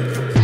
Yeah.